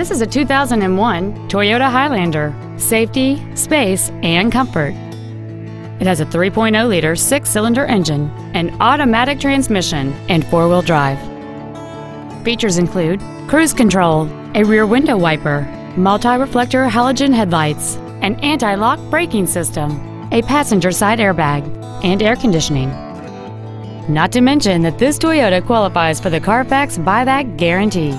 This is a 2001 Toyota Highlander. Safety, space, and comfort. It has a 3.0 liter six cylinder engine, an automatic transmission, and four wheel drive. Features include cruise control, a rear window wiper, multi reflector halogen headlights, an anti lock braking system, a passenger side airbag, and air conditioning. Not to mention that this Toyota qualifies for the Carfax buyback guarantee.